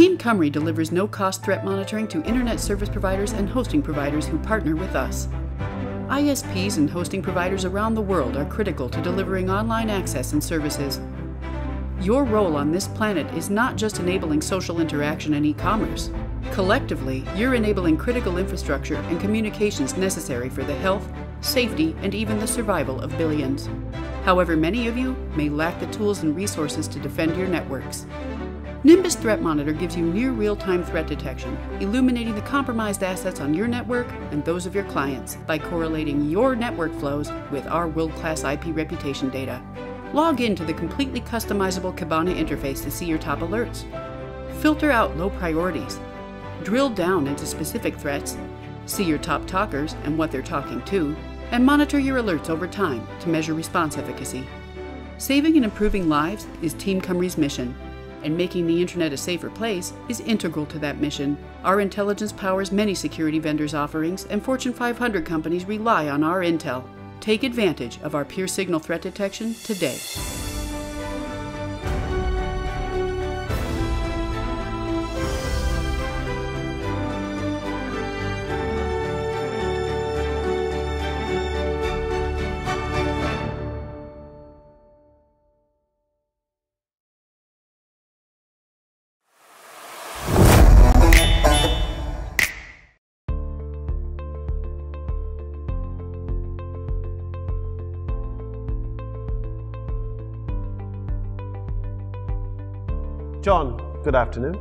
Team Cymru delivers no cost threat monitoring to internet service providers and hosting providers who partner with us. ISPs and hosting providers around the world are critical to delivering online access and services. Your role on this planet is not just enabling social interaction and e commerce. Collectively, you're enabling critical infrastructure and communications necessary for the health, safety, and even the survival of billions. However, many of you may lack the tools and resources to defend your networks. Nimbus Threat Monitor gives you near real time threat detection, illuminating the compromised assets on your network and those of your clients by correlating your network flows with our world class IP reputation data. Log in to the completely customizable Kibana interface to see your top alerts. Filter out low priorities. Drill down into specific threats. See your top talkers and what they're talking to, and monitor your alerts over time to measure response efficacy. Saving and improving lives is Team Cymru's mission, and making the internet a safer place is integral to that mission. Our intelligence powers many security vendors' offerings, and Fortune 500 companies rely on our intel. Take advantage of our Pure Signal threat detection today. Good afternoon.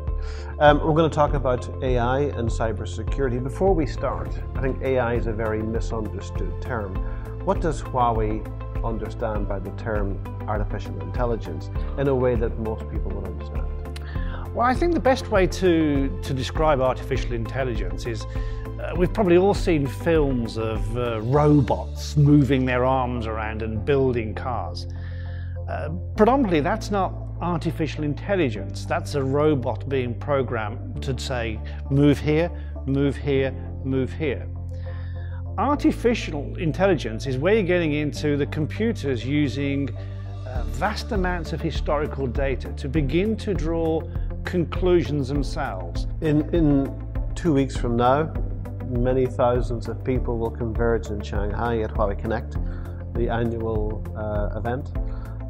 Um, we're going to talk about AI and cybersecurity. Before we start, I think AI is a very misunderstood term. What does Huawei understand by the term artificial intelligence in a way that most people would understand? Well, I think the best way to, to describe artificial intelligence is uh, we've probably all seen films of uh, robots moving their arms around and building cars. Uh, predominantly, that's not artificial intelligence. That's a robot being programmed to say, move here, move here, move here. Artificial intelligence is where you're getting into the computers using uh, vast amounts of historical data to begin to draw conclusions themselves. In, in two weeks from now, many thousands of people will converge in Shanghai at Huawei Connect, the annual uh, event.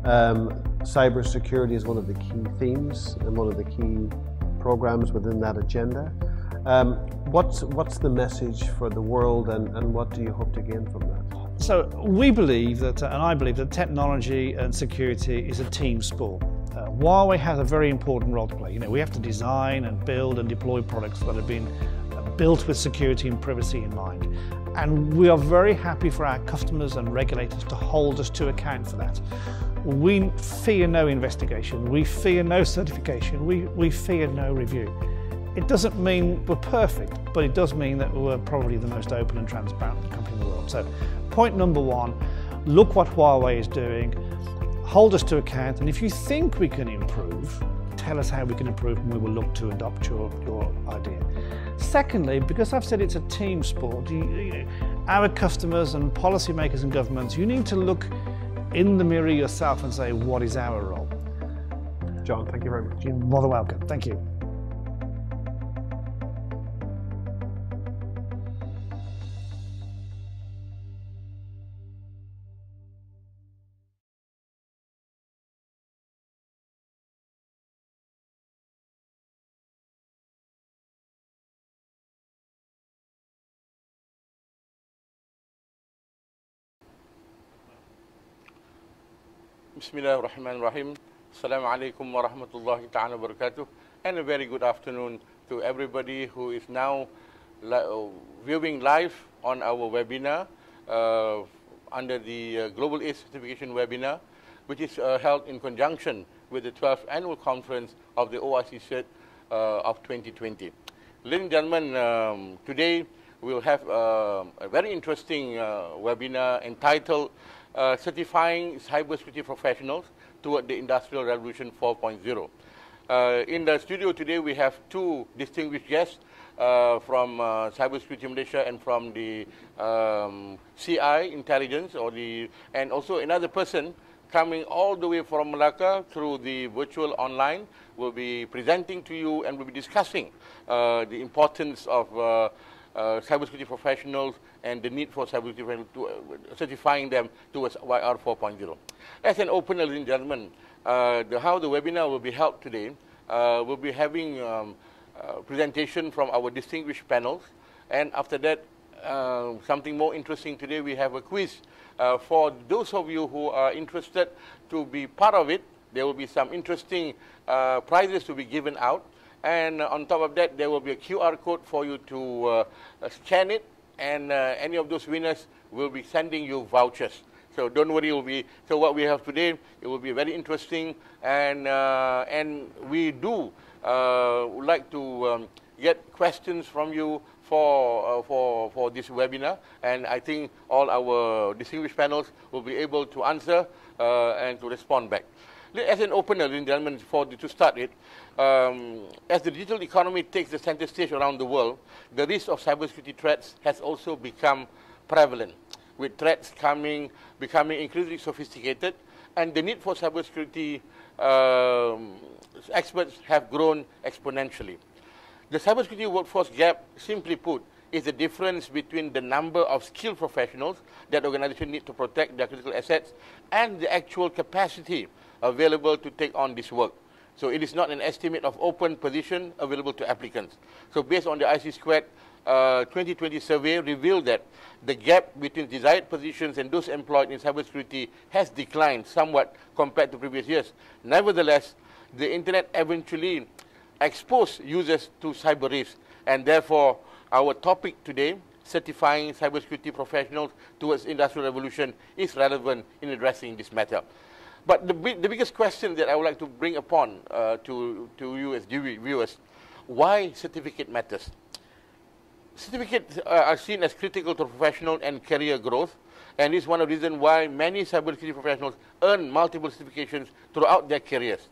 Um, cybersecurity is one of the key themes and one of the key programs within that agenda. Um, what's, what's the message for the world and, and what do you hope to gain from that? So we believe that, and I believe that technology and security is a team sport. Uh, Huawei has a very important role to play. You know, we have to design and build and deploy products that have been uh, built with security and privacy in mind. And we are very happy for our customers and regulators to hold us to account for that. We fear no investigation, we fear no certification, we, we fear no review. It doesn't mean we're perfect, but it does mean that we're probably the most open and transparent company in the world. So point number one, look what Huawei is doing, hold us to account, and if you think we can improve, tell us how we can improve and we will look to adopt your, your idea. Secondly, because I've said it's a team sport, you, you, our customers and policymakers and governments, you need to look in the mirror yourself and say, what is our role? John, thank you very much. You're more than welcome. Thank you. Bismillah ar-Rahman ar-Rahim. Assalamu alaikum wa rahmatullahi ta'ala wa barakatuh. And a very good afternoon to everybody who is now uh, viewing live on our webinar uh, under the uh, Global ACE Certification webinar, which is uh, held in conjunction with the 12th annual conference of the OIC CERT uh, of 2020. Ladies and gentlemen, um, today we'll have uh, a very interesting webinar entitled uh, certifying cybersecurity professionals toward the Industrial Revolution 4.0. Uh, in the studio today, we have two distinguished guests uh, from uh, Cybersecurity Malaysia and from the um, CI Intelligence, or the, and also another person coming all the way from Malacca through the virtual online, will be presenting to you and will be discussing uh, the importance of uh, uh, cybersecurity professionals and the need for cybersecurity to uh, certifying them towards IR 4.0. As an opener, ladies and gentlemen, uh, the, how the webinar will be held today, uh, we'll be having um, presentation from our distinguished panels, and after that, something more interesting today, we have a quiz uh, for those of you who are interested to be part of it, there will be some interesting uh, prizes to be given out. And on top of that, there will be a QR code for you to uh, scan it, and uh, any of those winners will be sending you vouchers. So don't worry, will be, so what we have today, it will be very interesting, and, uh, and we do uh, like to um, get questions from you for, uh, for, for this webinar. And I think all our distinguished panels will be able to answer uh, and to respond back. As an opener, ladies and for the, to start it, um, as the digital economy takes the center stage around the world, the risk of cybersecurity threats has also become prevalent, with threats coming, becoming increasingly sophisticated, and the need for cybersecurity um, experts have grown exponentially. The cybersecurity workforce gap, simply put, is the difference between the number of skilled professionals that organizations need to protect their critical assets and the actual capacity available to take on this work. So it is not an estimate of open position available to applicants. So based on the ISC Squared uh, 2020 survey revealed that the gap between desired positions and those employed in cybersecurity has declined somewhat compared to previous years. Nevertheless, the internet eventually exposed users to cyber risks. And therefore, our topic today, certifying cybersecurity professionals towards industrial revolution, is relevant in addressing this matter. But the, the biggest question that I would like to bring upon uh, to, to you as viewers, why certificate matters? Certificates uh, are seen as critical to professional and career growth, and is one of the reasons why many cybersecurity professionals earn multiple certifications throughout their careers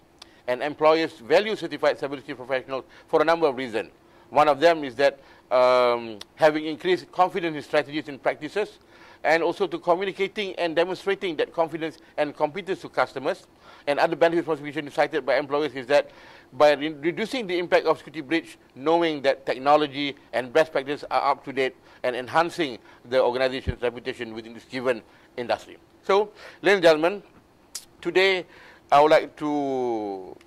and employers value certified cybersecurity professionals for a number of reasons. One of them is that um, having increased confidence in strategies and practices, and also to communicating and demonstrating that confidence and competence to customers. And other benefits prosecution cited by employers is that by re reducing the impact of security breach, knowing that technology and best practices are up to date and enhancing the organization's reputation within this given industry. So, ladies and gentlemen, today I would like to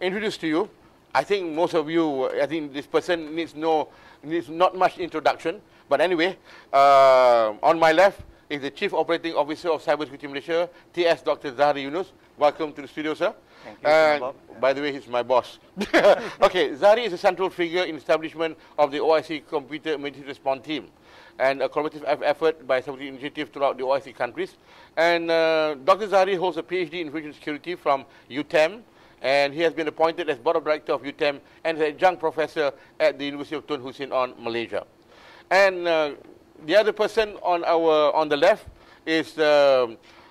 introduce to you. I think most of you, I think this person needs no, needs not much introduction. But anyway, uh, on my left is the Chief Operating Officer of Cybersecurity Malaysia, TS Dr. Zahari Yunus. Welcome to the studio, sir. Thank you, uh, By the way, he's my boss. okay, Zahari is a central figure in establishment of the OIC Computer Emergency Response Team and a collaborative effort by several initiatives throughout the OIC countries. And uh, Dr. Zahari holds a PhD in information security from UTM, and he has been appointed as board of director of UTM and is adjunct professor at the University of Tun Hussein Onn Malaysia. And uh, the other person on our on the left is uh,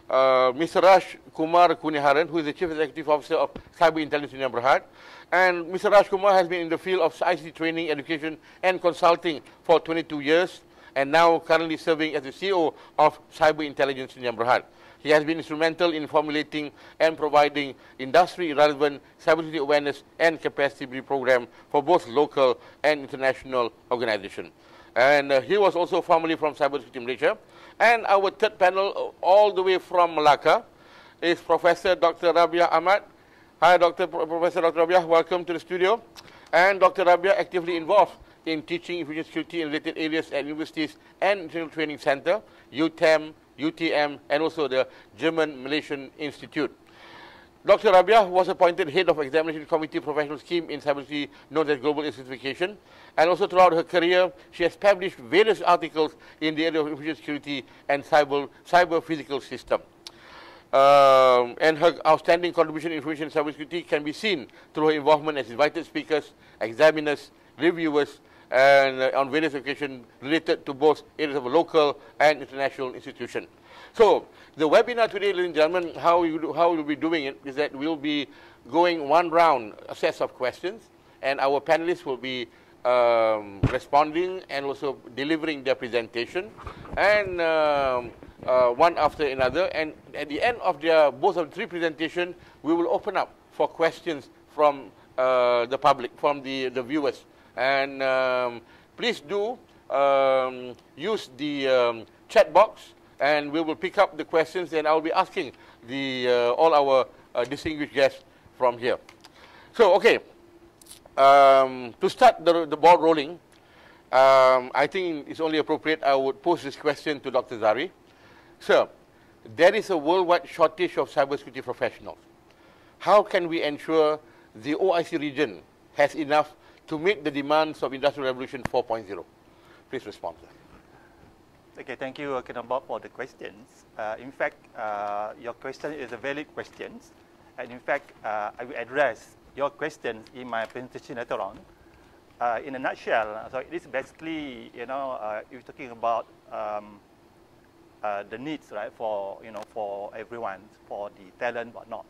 uh, Mr. Raj Kumar Kuniharan, who is the Chief Executive Officer of Cyber Intelligence Union Berhad. And Mr. Raj Kumar has been in the field of ICT training, education, and consulting for 22 years and now currently serving as the CEO of Cyber Intelligence in Berhad. He has been instrumental in formulating and providing industry-relevant cybersecurity awareness and capacity building program for both local and international organizations. And uh, he was also formerly from Cybersecurity Malaysia. And our third panel, uh, all the way from Malacca, is Professor Dr. Rabia Ahmad. Hi, Dr. Pro Professor Dr. Rabia, welcome to the studio. And Dr. Rabia actively involved in teaching information security in related areas at universities and International Training Center, UTM, UTM, and also the German-Malaysian Institute. Dr. Rabia was appointed head of examination committee professional scheme in cybersecurity known as Global Certification. And also throughout her career, she has published various articles in the area of information security and cyber, cyber physical system. Um, and her outstanding contribution in information cybersecurity can be seen through her involvement as invited speakers, examiners, reviewers, and uh, on various occasions related to both areas of local and international institutions. So the webinar today, ladies and gentlemen, how we do, how we'll be doing it is that we'll be going one round, a set of questions, and our panelists will be um, responding and also delivering their presentation, and um, uh, one after another. And at the end of their both of the three presentation, we will open up for questions from uh, the public, from the, the viewers. And um, please do um, use the um, chat box and we will pick up the questions and I'll be asking the, uh, all our uh, distinguished guests from here. So, okay, um, to start the, the ball rolling, um, I think it's only appropriate I would pose this question to Dr. Zari. Sir, there is a worldwide shortage of cybersecurity professionals. How can we ensure the OIC region has enough to meet the demands of Industrial Revolution 4.0? Please respond. Okay, thank you, uh, Bob, for the questions. Uh, in fact, uh, your question is a valid question. And in fact, uh, I will address your questions in my presentation later on. Uh, in a nutshell, so it is basically, you know, uh, you're talking about um, the needs, right, for, you know, for everyone, for the talent, whatnot.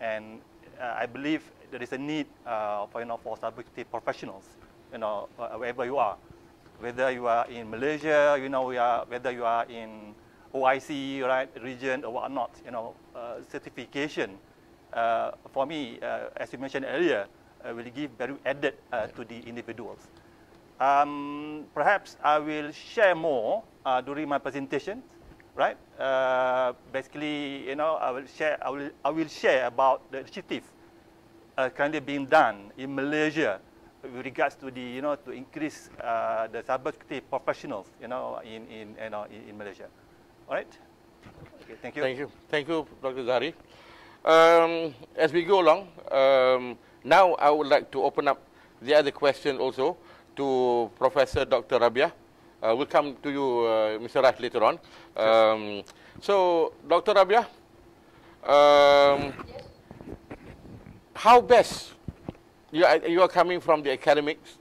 And I believe there is a need for, you know, for cybersecurity professionals, you know, wherever you are whether you are in Malaysia, you know, are, whether you are in OIC, right, region or whatnot, you know, uh, certification, uh, for me, uh, as you mentioned earlier, uh, will give value added uh, to the individuals. Um, perhaps I will share more uh, during my presentation, right? basically, you know, I will share, I will, I will share about the initiative currently being done in Malaysia with regards to the, you know, to increase uh, the cybersecurity professionals, you know, in, in, you know, in, in Malaysia. All right? Okay, thank you. Thank you. Thank you, Dr. Zari. Um, as we go along, um, now I would like to open up the other question also to Professor Dr. Rabia. Uh, we'll come to you, uh, Mr. Raj, later on. Um, so, Dr. Rabia, um, yes. how best you are, you are coming from the academics.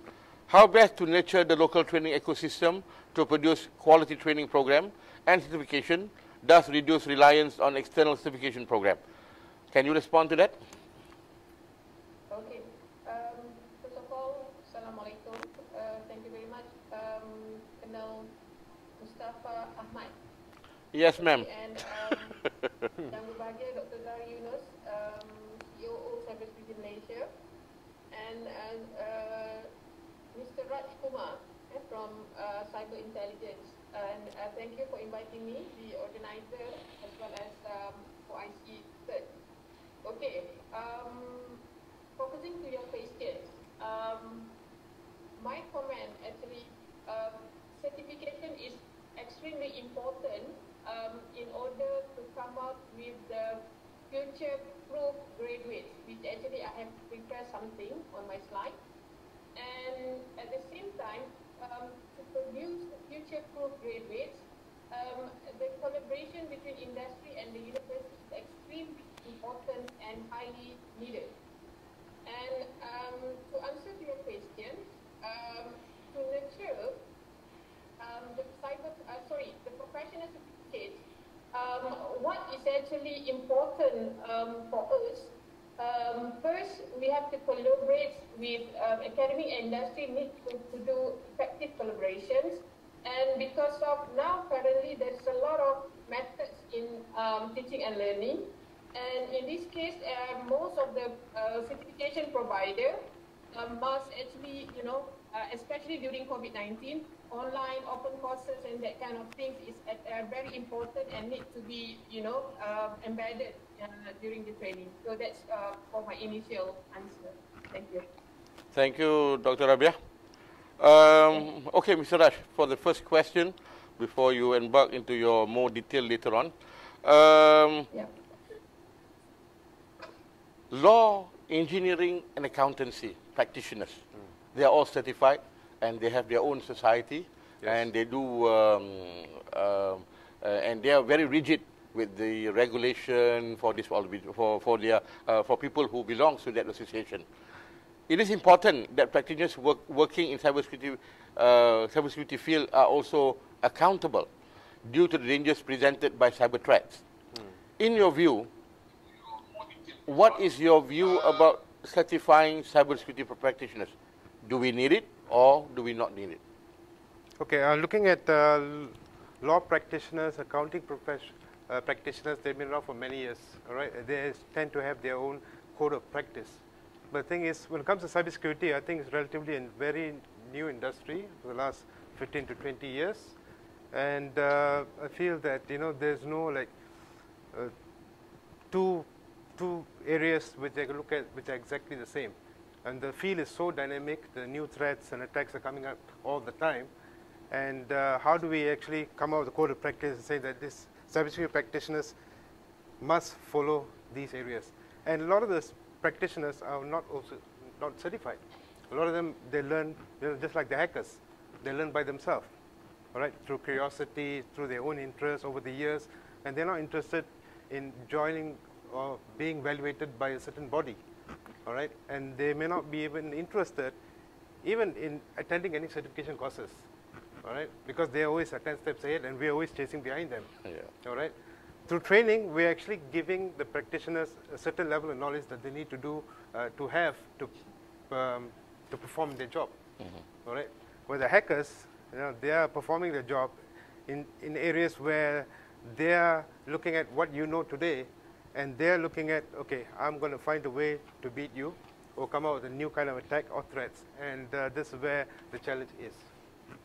How best to nurture the local training ecosystem to produce quality training program and certification, thus reduce reliance on external certification program. Can you respond to that? Okay. Um, first of all, Assalamualaikum. Uh, thank you very much. Um, Colonel Mustafa Ahmad. Yes, ma'am. And um, Yang berbahagia Dr. Zari Yunus, and uh, Mr. Raj Kumar eh, from uh, Cyber Intelligence. And uh, thank you for inviting me, the organizer, as well as um, for IC third. Okay, um, focusing to your questions. Um, my comment actually, um, certification is extremely important um, in order to come up with the graduates, which actually I have prepared something on my slide. And at the same time, um, to produce future-proof graduates, um, the collaboration between industry and the university is extremely important and highly needed. And um, to answer to your question, um, to nurture um, the cyber, uh, sorry, the professional certificates um, what is actually important for us, um, first we have to collaborate with um, academic and industry need to, to do effective collaborations. And because of now currently there's a lot of methods in um, teaching and learning. And in this case, uh, most of the uh, certification provider uh, must actually, you know, uh, especially during COVID-19, online open courses and that kind of things is uh, very important and need to be, you know, uh, embedded during the training. So that's uh, for my initial answer. Thank you. Thank you, Dr. Rabia. Um, okay, Mr. Raj, for the first question, before you embark into your more detail later on. Um, yeah. Law, engineering, and accountancy practitioners, mm. they are all certified and they have their own society, yes. and they do, um, uh, uh, and they are very rigid with the regulation for this for for their uh, for people who belong to that association. It is important that practitioners work, working in cybersecurity uh, cybersecurity field are also accountable due to the dangers presented by cyber threats. Hmm. In your view, what is your view about certifying cybersecurity for practitioners? Do we need it or do we not need it? Okay, uh, looking at uh, law practitioners, accounting uh, practitioners, they've been around for many years, all right? They tend to have their own code of practice. But the thing is, when it comes to cybersecurity, I think it's relatively a very new industry for the last 15 to 20 years. And uh, I feel that, you know, there's no like uh, two, two areas which I can look at which are exactly the same. And the field is so dynamic, the new threats and attacks are coming up all the time. And uh, how do we actually come out with a code of practice and say that this cybersecurity practitioners must follow these areas? And a lot of the practitioners are not also not certified. A lot of them, they learn, you know, just like the hackers, they learn by themselves, all right, through curiosity, through their own interest over the years, and they're not interested in joining or being evaluated by a certain body, all right, and they may not be even interested even in attending any certification courses, all right, because they're always 10 steps ahead and we're always chasing behind them, yeah. all right. Through training, we're actually giving the practitioners a certain level of knowledge that they need to do, uh, to have to, um, to perform their job, mm -hmm. all right. Where the hackers, you know, they are performing their job in, in areas where they are looking at what you know today and they're looking at, okay, I'm going to find a way to beat you or come out with a new kind of attack or threats. And uh, this is where the challenge is.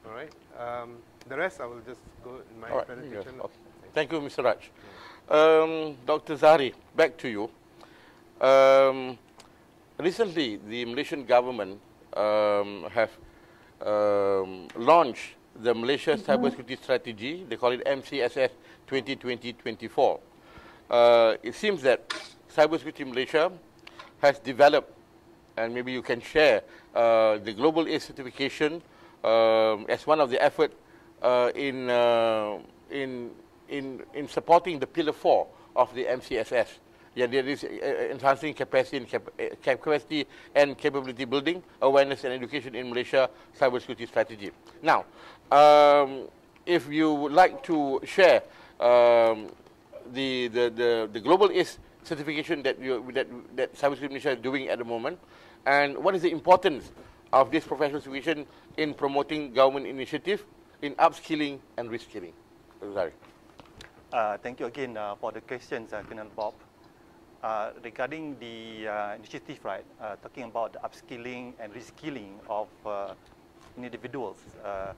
All right. Um, the rest I will just go in my right. presentation. Yes. Okay. Thank you, Mr. Raj. Um, Dr. Zahari, back to you. Um, recently, the Malaysian government um, have um, launched the Malaysia mm -hmm. Cybersecurity Strategy. They call it MCSS 2020-24. Uh, it seems that Cybersecurity Malaysia has developed, and maybe you can share, uh, the Global ACE certification um, as one of the effort uh, in, uh, in, in, in supporting the Pillar 4 of the MCSS. Yeah, there is uh, enhancing capacity and, cap capacity and capability building, awareness and education in Malaysia cybersecurity strategy. Now, um, if you would like to share um, the, the, the, the global ACE certification that, you, that, that cybersecurity Malaysia is doing at the moment, and what is the importance of this professional certification in promoting government initiative in upskilling and reskilling? Sorry. Uh, thank you again uh, for the questions, uh, Colonel Bob. Uh, regarding the uh, initiative, right, uh, talking about the upskilling and reskilling of uh, individuals uh,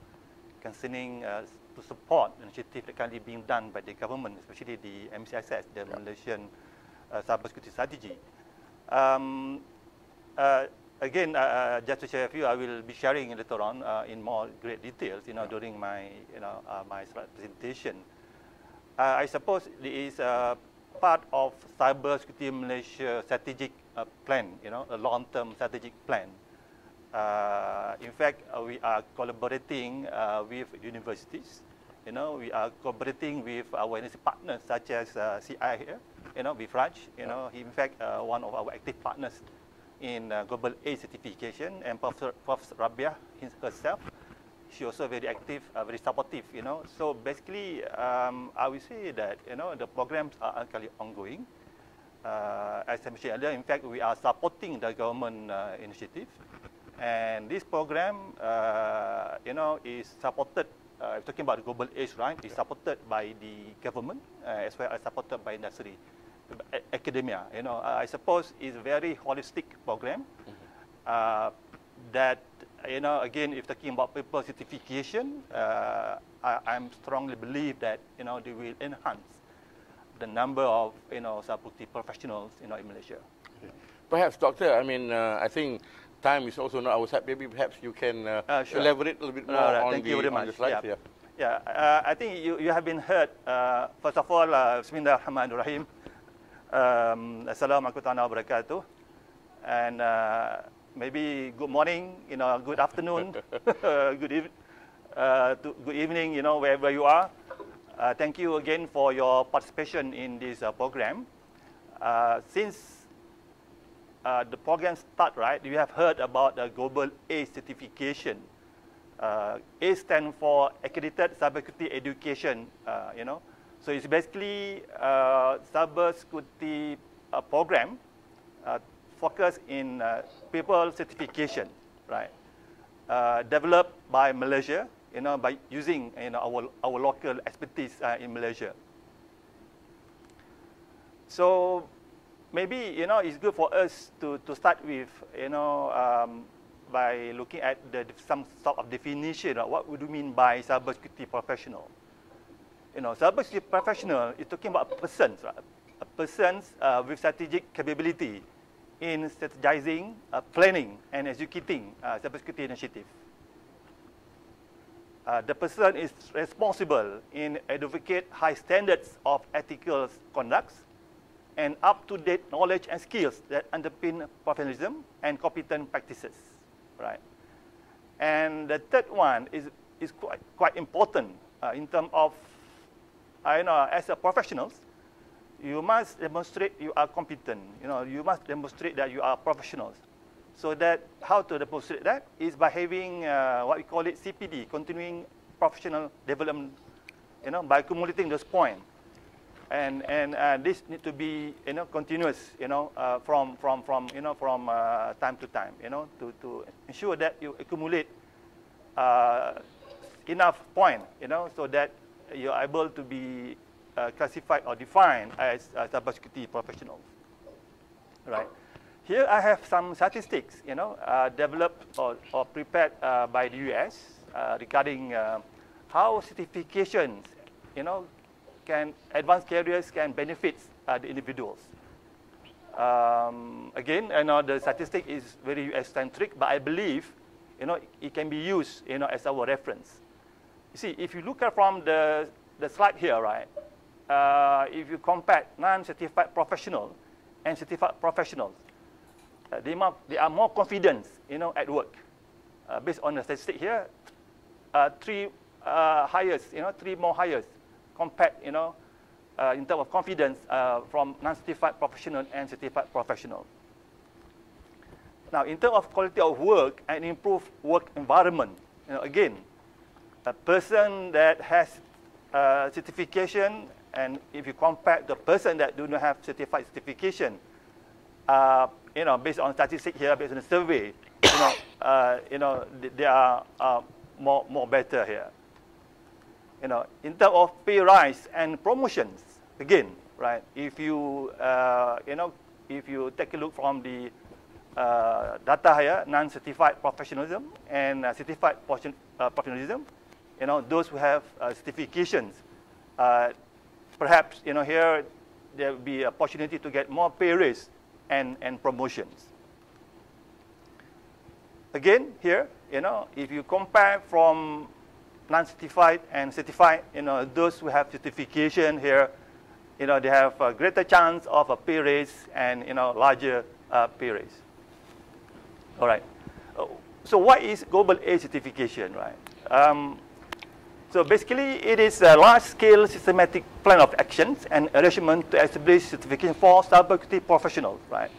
concerning uh, to support initiative that currently being done by the government, especially the MCSS, the yeah. Malaysian uh, Cybersecurity Strategy. Um, uh, again, uh, uh, just to share with you, I will be sharing later on uh, in more great details, you know, yeah. during my, you know, uh, my presentation. I suppose it is part of Cybersecurity Malaysia strategic plan, you know, a long-term strategic plan. Uh, in fact, uh, we are collaborating uh, with universities you know, we are cooperating with our industry partners such as uh, CI here, you know, with Raj, you know, he in fact uh, one of our active partners in uh, Global A certification and Professor, Professor Rabia herself, she also very active, uh, very supportive, you know. So basically, um, I will say that, you know, the programs are actually ongoing. Uh, as I mentioned earlier, in fact, we are supporting the government uh, initiative. And this program, uh, you know, is supported uh, talking about the global age, right, is supported by the government uh, as well as supported by industry, academia. You know, I suppose is a very holistic program mm -hmm. that, you know, again, if talking about people certification, uh, I, I'm strongly believe that, you know, they will enhance the number of, you know, cybersecurity professionals, you know, in Malaysia. Perhaps, doctor, I mean, uh, I think time is also not our side. Maybe perhaps you can uh, uh, sure. elaborate a little bit more right, on, the, on the slides yeah. Yeah, uh, I think you, you have been heard. Uh, first of all, uh, Bismillahirrahmanirrahim. Um, Assalamualaikum warahmatullahi wabarakatuh. And uh, maybe good morning, you know, good afternoon, good, eve uh, good evening, you know, wherever you are. Uh, thank you again for your participation in this uh, program. Uh, since uh, the program start, right, you have heard about the Global A certification. Uh, A stands for Accredited Cybersecurity Education, uh, you know. So it's basically a cybersecurity uh, program uh, focused in uh, people certification, right. uh, developed by Malaysia, you know, by using you know, our, our local expertise uh, in Malaysia. So maybe you know it's good for us to, to start with you know um, by looking at the, some sort of definition of what would you mean by cybersecurity professional. You know, cybersecurity professional is talking about persons, right? A persons uh, with strategic capability in strategizing, uh, planning, and executing uh, cybersecurity initiative. Uh, the person is responsible in advocate high standards of ethical conducts and up-to-date knowledge and skills that underpin professionalism and competent practices, right? And the third one is, is quite, quite important uh, in terms of, I know, as a professionals, you must demonstrate you are competent. You know, you must demonstrate that you are professionals. So that how to demonstrate that is by having uh, what we call it CPD, continuing professional development. You know, by accumulating those points, and and uh, this need to be you know continuous. You know, uh, from from from you know from uh, time to time. You know, to to ensure that you accumulate uh, enough point. You know, so that you are able to be uh, classified or defined as uh, cybersecurity professional, Right. Here I have some statistics, you know, uh, developed or, or prepared uh, by the US uh, regarding uh, how certifications, you know, can advanced carriers can benefit the individuals. Um, again, I know the statistic is very US-centric, but I believe, you know, it can be used, you know, as our reference. You see, if you look at from the, the slide here, right, uh, if you compare non-certified professional and certified professionals, uh, they, more, they are more confident, you know, at work. Uh, based on the statistic here, uh, three uh, hires, you know, three more hires compared, you know, uh, in terms of confidence from non-certified professional and certified professional. Now, in terms of quality of work and improved work environment, you know, again, a person that has certification and if you compare the person that do not have certified certification, uh, you know, based on statistics here, based on the survey, you know, uh, you know, they are uh, more, more better here. You know, in terms of pay rise and promotions, again, right? If you, uh, you know, if you take a look from the uh, data here, non-certified professionalism and uh, certified professionalism, you know, those who have certifications, perhaps you know, here there will be opportunity to get more pay raise and, and promotions. Again, here, you know, if you compare from non-certified and certified, you know, those who have certification here, you know, they have a greater chance of a pay raise and, you know, larger uh, pay raise. All right. So what is global ACE certification, right? Um, so basically, it is a large-scale systematic plan of actions and arrangement to establish certification for cybersecurity professionals, right?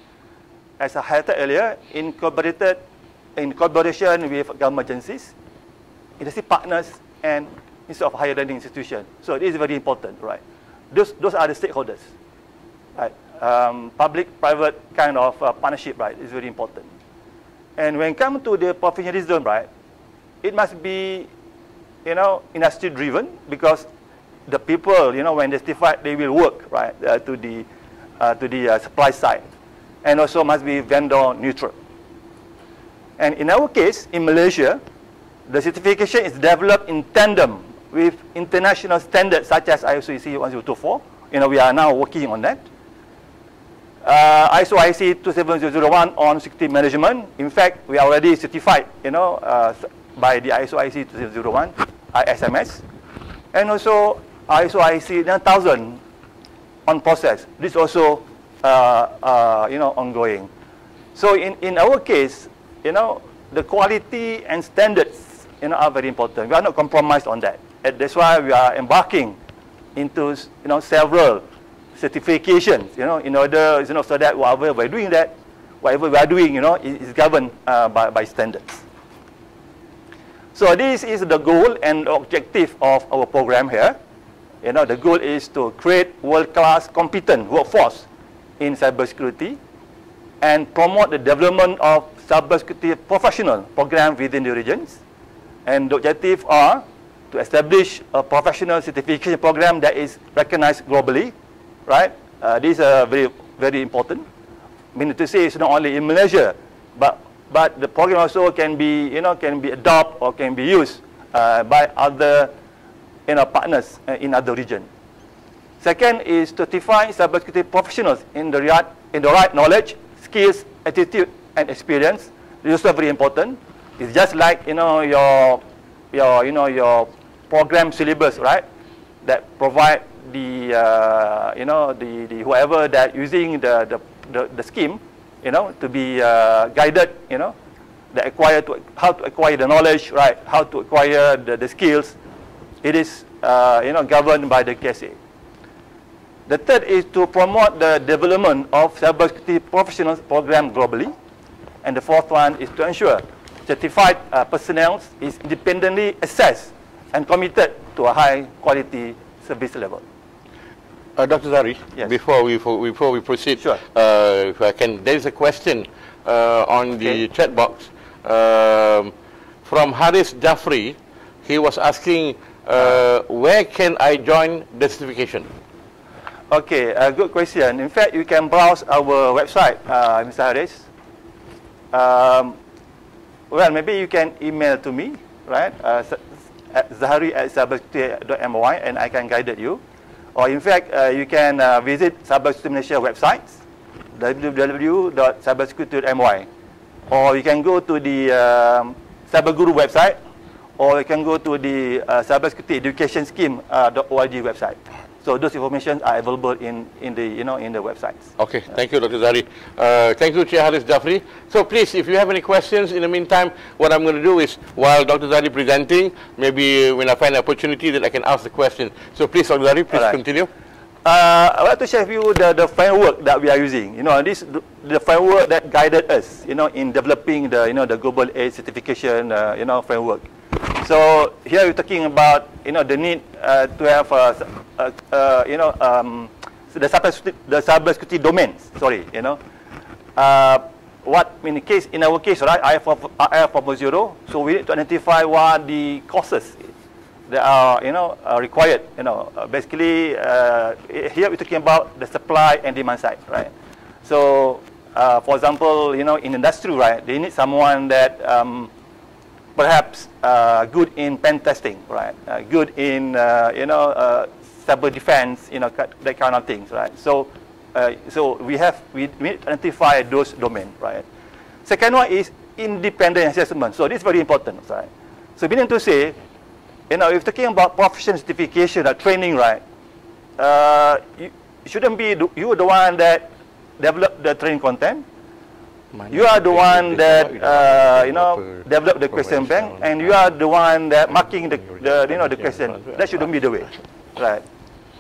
As I highlighted earlier, incorporated in collaboration with government agencies, industry partners, and instead of higher learning institutions. So it is very important, right? Those, those are the stakeholders, right? Um, Public-private kind of uh, partnership, right, is very important. And when it comes to the professionalism, right, it must be you know, industry driven because the people, you know, when they certify, they will work, right, uh, to the, uh, to the uh, supply side. And also must be vendor neutral. And in our case, in Malaysia, the certification is developed in tandem with international standards such as ISO IC 1024. You know, we are now working on that. Uh, ISO IC 27001 on security management. In fact, we are already certified, you know, uh, by the ISO IC 2001 ISMS, and also ISO IC 9000 on process. This also, uh, uh, you know, ongoing. So in, in our case, you know, the quality and standards, you know, are very important. We are not compromised on that. And that's why we are embarking into, you know, several certifications, you know, in order, you know, so that whatever we're doing that, whatever we are doing, you know, is, is governed uh, by, by standards. So this is the goal and objective of our program here. You know, the goal is to create world-class competent workforce in cybersecurity and promote the development of cybersecurity professional program within the regions. And the objective are to establish a professional certification program that is recognized globally, right? Uh, these are very, very important. Meaning to say it's not only in Malaysia, but, but the program also can be, you know, can be adopted or can be used uh, by other, you know, partners uh, in other regions. Second is to define cybersecurity professionals in the right, in the right knowledge, skills, attitude, and experience. This is also very important. It's just like you know your your you know your program syllabus, right? That provide the uh, you know the, the whoever that using the, the the, the scheme, you know, to be uh, guided, you know, the acquire to how to acquire the knowledge, right? How to acquire the, the skills. It is uh, you know governed by the KSA. The third is to promote the development of cybersecurity professionals program globally. And the fourth one is to ensure certified uh, personnel is independently assessed and committed to a high quality service level. Uh, Dr. Zari, Yes. before we before we proceed, Sure. uh, if I can, there is a question uh, on the Okay. chat box um, from Haris Jafri. He was asking, uh, where can I join the certification? Okay, a good question. In fact, you can browse our website, uh, Mr. Haris. Um, well, maybe you can email to me, right? Uh, at zahari at and I can guide you. Or in fact, uh, you can uh, visit Cybersecurity Malaysia websites, www.cybersecurity.my. Or you can go to the um, Cyberguru website, or you can go to the uh, Cybersecurity Education Scheme uh, website. So those information are available in, in the you know in the websites. Okay, thank you, Dr. Zari. Uh, thank you, Chair Haris Jafri. So please, if you have any questions, in the meantime, what I'm going to do is, while Dr. Zari presenting, maybe when I find an opportunity that I can ask the question. So please, Dr. Zari, please Alright. continue. Uh, I like to share with you the, the framework that we are using. You know, this the framework that guided us, you know, in developing the you know the global ACE certification, uh, you know, framework. So here we're talking about you know the need uh, to have uh, uh, you know um, the cybersecurity the cybersecurity domains. Sorry, you know. Uh, what in the case in our case, right? IF IF 4.0. So we need to identify what the causes that are you know uh, required. You know, uh, basically here we're talking about the supply and demand side, right? So, for example, you know, in industry, right, they need someone that um, perhaps uh, good in pen testing, right? Uh, good in uh, you know uh, cyber defense, you know that kind of things, right? So, uh, so we have we, identify those domains, right? Second one is independent assessment. So this is very important, right? So meaning to say, you know, if talking about professional certification or training, right? Uh, you shouldn't be you the one that develop the training content. You are the one that uh, you know develop the question bank, and you are the one that marking the, the you know the question. That shouldn't be the way, right?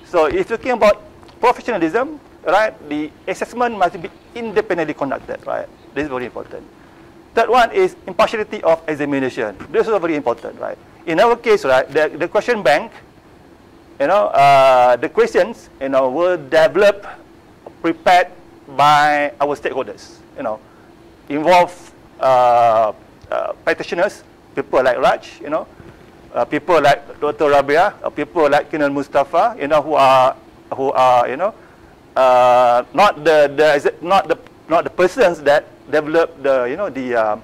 So if you're talking about professionalism, right, the assessment must be independently conducted, right? This is very important. Third one is impartiality of examination. This is very important, right? In our case, right, the, the question bank, you know, uh, the questions, you know, were developed, prepared by our stakeholders, you know, involve uh, uh, practitioners, people like Raj, you know, uh, people like Dr. Rabia, uh, people like Colonel Mustafa, you know, who are, who are, you know, uh, not the, the, not the, not the persons that develop the, you know, the uh,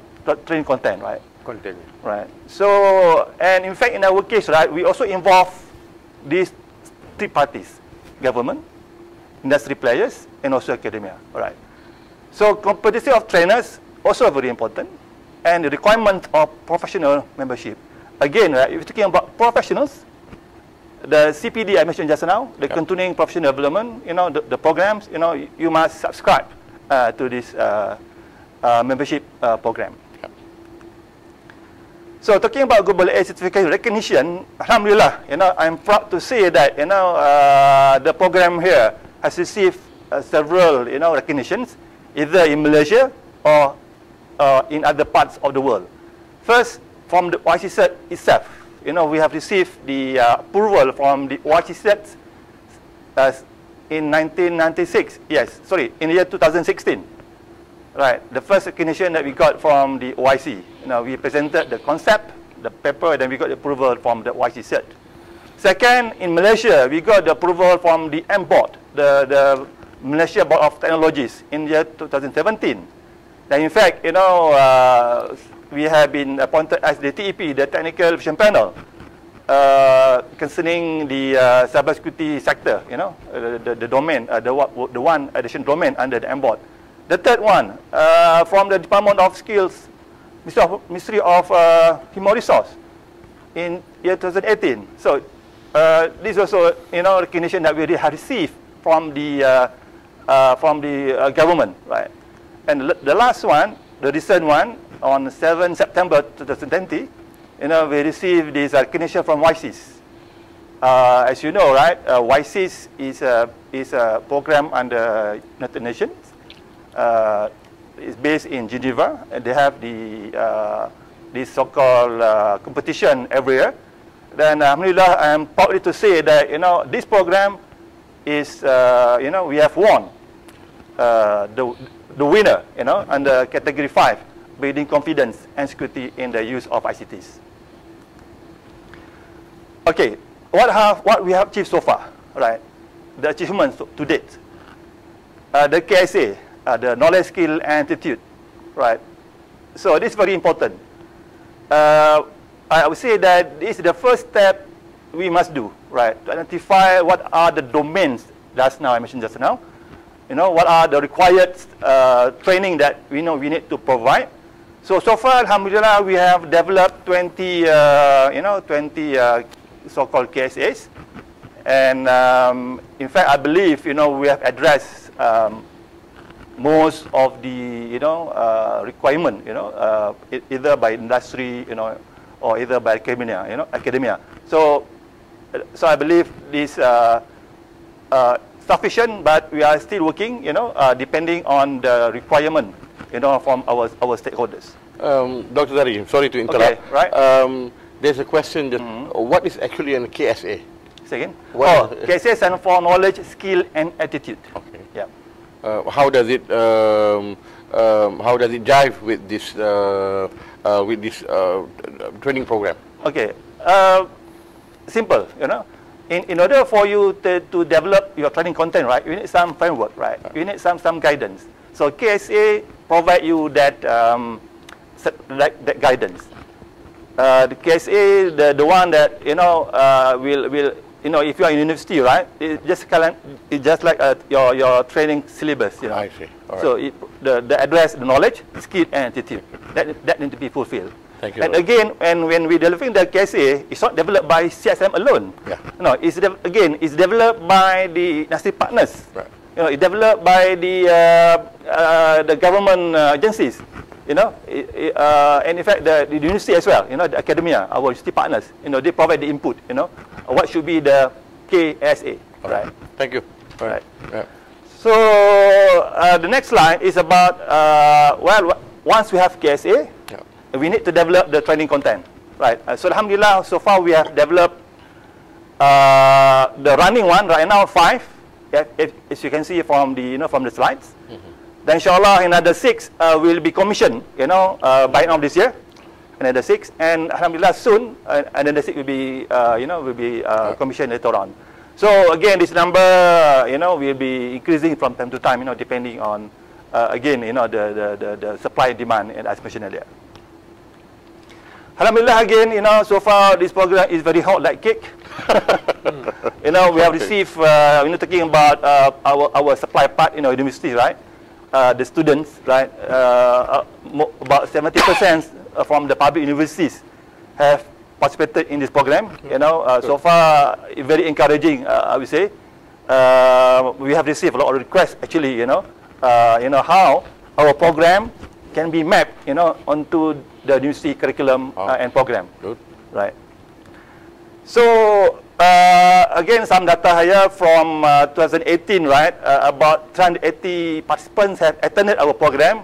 training content, right? Content. Right. So, and in fact, in our case, right, we also involve these three parties: government, industry players, and also academia. Right. So, competency of trainers also very important, and the requirement of professional membership. Again, right, if you're talking about professionals, the CPD I mentioned just now, the continuing professional development, you know, the, the programs, you know, you, you must subscribe uh, to this uh, uh, membership uh, program. So talking about global AIDS certificate recognition, Alhamdulillah, you know, I'm proud to say that, you know, uh, the program here has received uh, several, you know, recognitions, either in Malaysia or uh, in other parts of the world. First, from the cert itself, you know, we have received the uh, approval from the cert uh, in 1996, yes, sorry, in the year 2016. Right. The first recognition that we got from the OIC. You know, we presented the concept, the paper, then we got the approval from the cert. Second, in Malaysia, we got the approval from the M board, the, the Malaysia Board of Technologies in year 2017. And in fact, you know, uh, we have been appointed as the TEP, the Technical Vision Panel, uh, concerning the uh, cybersecurity sector, you know, uh, the, the domain, uh, the, the one addition domain under the M board. The third one, uh, from the Department of Skills, Ministry of, Ministry of uh, Human Resource in year 2018. So uh, this also, you know, recognition that we have received from the, uh, uh, from the uh, government, right? And the last one, the recent one, on 7 September 2020, you know, we received this recognition from WSIS. Uh, as you know, right, uh, is a, is a program under United Nations uh, is based in Geneva, and they have the uh, this so-called uh, competition every year. Then, Alhamdulillah, I am proud to say that you know this program is uh, you know we have won uh, the the winner you know under category five, building confidence and security in the use of ICTs. Okay, what have what we have achieved so far, right? The achievements to date. Uh, the KSA uh, the knowledge, skill, and attitude, right? So this is very important. Uh, I would say that this is the first step we must do, right? To identify what are the domains just now I mentioned just now. You know, what are the required uh, training that we know we need to provide. So, so far, Alhamdulillah, we have developed 20, uh, you know, 20 uh, so-called KSAs. And um, in fact, I believe, you know, we have addressed um, most of the you know uh, requirement you know uh, either by industry you know or either by academia you know academia so so I believe this uh, uh, sufficient but we are still working you know uh, depending on the requirement you know from our our stakeholders um, Dr. Dari sorry to interrupt okay, right um, there's a question that mm -hmm. what is actually an KSA Say again? What oh, KSA stands for knowledge, skill, and attitude. Okay. Yeah uh, how does it um, um, how does it jive with this uh, uh, with this uh, training program? Okay, uh, simple. You know, in in order for you to, to develop your training content, right, you need some framework, right? You need some some guidance. So KSA provide you that um, that, that guidance. Uh, the KSA, the the one that you know will will you know, if you are in university, right, it just it's just like uh, your your training syllabus, you know. I see. So it, the the address, the knowledge, skill, and attitude that that need to be fulfilled. Thank you. And again, and when we developing the KSA, it's not developed by CSM alone. Yeah. No, it's again, it's developed by the industry partners. Right. You know, it's developed by the uh, uh, the government uh, agencies you know, uh, and in fact the, the university as well, you know, the academia, our university partners, you know, they provide the input, you know, what should be the KSA, All right? Thank you. All right. Yeah. So uh, the next slide is about, uh, well, once we have KSA. We need to develop the training content, right? Uh, so Alhamdulillah, so far we have developed uh, the running one right now, five, if, if, as you can see from the, you know, from the slides. Mm -hmm. Then inshallah another six uh, will be commissioned, you know, uh, by end of this year. Another six, and alhamdulillah soon uh, another six will be, uh, you know, will be uh, commissioned later on. So again, this number, you know, will be increasing from time to time, you know, depending on, uh, again, you know, the, the, the, the supply and demand, as mentioned earlier. Alhamdulillah again, you know, so far this program is very hot like cake. you know, we have received, uh, you know, talking about uh, our, our supply part, you know, university, right? uh, the students, right, uh, uh about 70% from the public universities have participated in this program. You know, uh, so far very encouraging, uh, I would say. we have received a lot of requests, actually. You know, you know how our program can be mapped, you know, onto the university curriculum oh. and program. Good. Right. So uh, again, some data here from uh, 2018, right? Uh, about 380 participants have attended our program.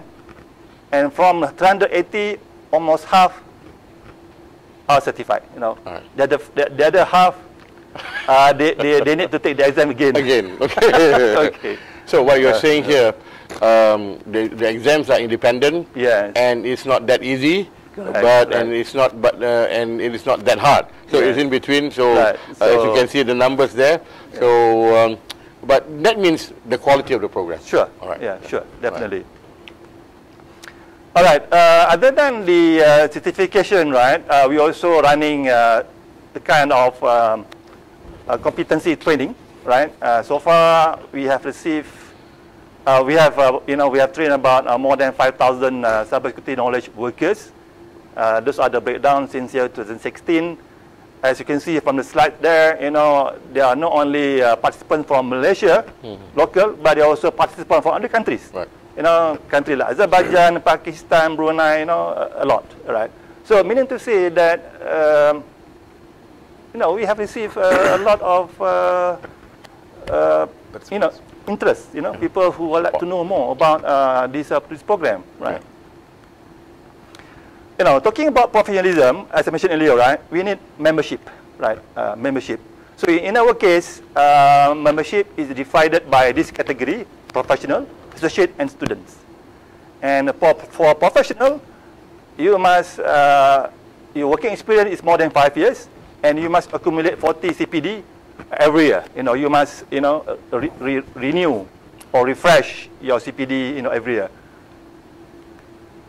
And from 380, almost half are certified, you know. Right. The, other, the, the, other half, uh, they, they, they need to take the exam again. Again, okay. okay. So what you're uh, saying here, um, the, the exams are independent. Yes. And it's not that easy. Correct, but right. and it's not but uh, and it is not that hard so Yes. it's in between so, Right, uh, as you can see the numbers there so um, but that means the quality of the program Sure. all right Yeah, sure, definitely. All right. Uh, other than the uh, certification, right, uh, we also running uh, the kind of um, uh, competency training, right? Uh, so far, we have received, uh, we have, uh, you know, we have trained about uh, more than 5,000 uh, cybersecurity knowledge workers. Uh, those are the breakdown since year 2016. As you can see from the slide there, you know, there are not only uh, participants from Malaysia, local, but there are also participants from other countries. Right. You know, countries like Azerbaijan, Pakistan, Brunei, you know, a, a lot, right? So meaning to say that, um, you know, we have received uh, a lot of, you know, interest, you know, people who would like to know more about uh, this, uh, this program, right? you know, talking about professionalism, as I mentioned earlier, right, we need membership, right, uh, membership. So in our case, uh, membership is divided by this category, professional, associate, and students. And for, for professional, you must, uh, your working experience is more than five years, and you must accumulate 40 CPD every year. You know, you must, you know, uh, re re renew or refresh your CPD, you know, every year.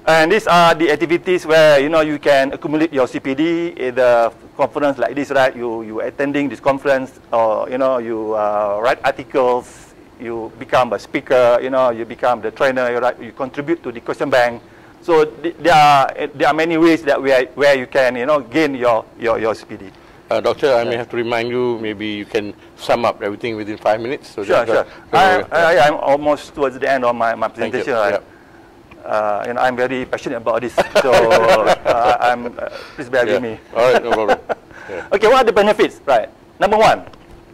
And these are the activities where you know you can accumulate your CPD in the conference like this, right? You you attending this conference, or you know you uh, write articles, you become a speaker, you know you become the trainer, you, write, you contribute to the question bank. So th there are there are many ways that where where you can you know gain your your your CPD. Uh, doctor, I may have to remind you, maybe you can sum up everything within five minutes. So Sure, sure. I, uh, I, I'm almost towards the end of my, my presentation. right? Yeah. Uh, and I'm very passionate about this, so uh, I'm, uh, please bear yeah. with me. All right, no problem. Yeah. Okay, what are the benefits? Right. Number one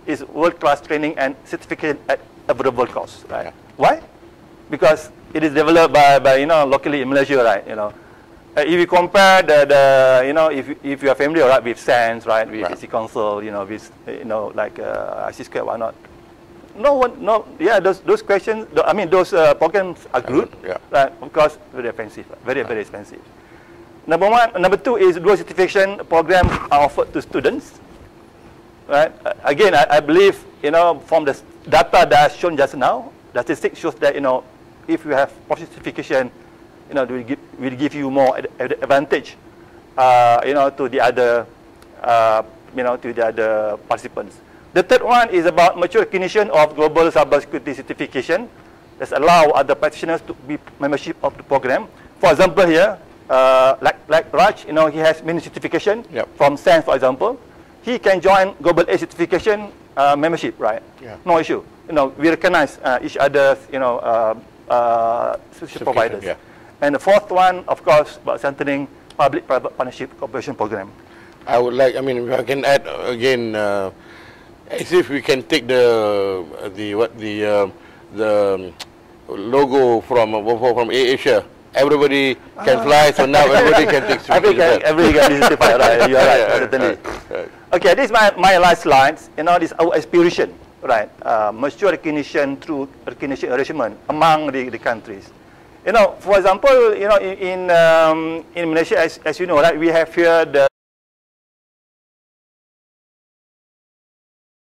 is world-class training and certificate at affordable cost. Right. Yeah. Why? Because it is developed by, by you know locally in Malaysia, right? You know, uh, if you compare the, the you know if you- if you are familiar right with SANS, right, with Right. the Council, you know, with you know like uh, ISC Squared, why not? No one, no, yeah, those those questions, I mean, those uh, programs are good, yeah. right? Of course, very expensive, very very expensive. Number one, number two is dual certification programs are offered to students. Right? Uh, Again, I, I believe you know from the data that's shown just now, the statistics shows that you know if you have post certification, you know will give will give you more ad- ad- advantage, uh, you know to the other, uh, you know to the other participants. The third one is about mature recognition of global cybersecurity certification. That allow other practitioners to be membership of the program. For example, here, uh, like like Raj, you know he has many certification Yep. from SANS, for example, he can join Global A certification uh, membership, right? Yeah. No issue. You know, we recognize uh, each other's, you know, uh, uh, providers. yeah. And the fourth one, of course, about centering public-private partnership cooperation program. I would like, I mean, if I can add uh, again, uh, as if we can take the the what the uh, the um, logo from uh, from AirAsia. Everybody can fly, so now everybody can take can, certificate. every can be certified, right? You are right, Yeah, certainly. right, right. Okay, this is my, my last slides. You know, this our aspiration, right? Uh, mature recognition through recognition arrangement among the, the countries. You know, for example, you know, in in, um, in Malaysia, as, as you know, right, we have here the